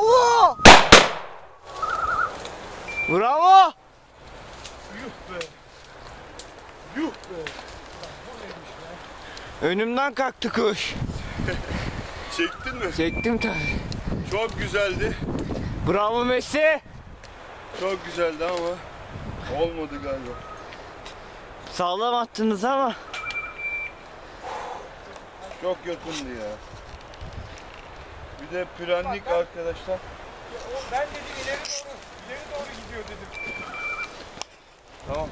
Bravo! Bravo! Yuh be! Yuh be! Önümden kalktı kuş. Çektin mi? Çektim tabii. Çok güzeldi. Bravo Messi. Çok güzeldi ama olmadı galiba. Sağlam attınız ama. Çok yakındı ya. Bir de prenlik arkadaşlar. Ben dedim ileri doğru, ileri doğru gidiyor dedim. Tamam.